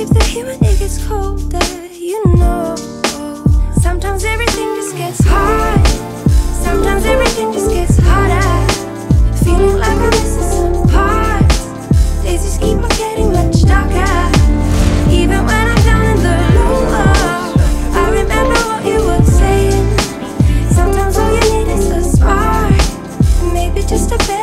keep the heat when it gets colder, you know. Sometimes everything just gets hard. Sometimes everything just gets harder. Feeling like I'm missing some parts Days just keep on getting much darker. Even when I'm down in the lower, I remember what you were saying. Sometimes all you need is a spark. Maybe just a bit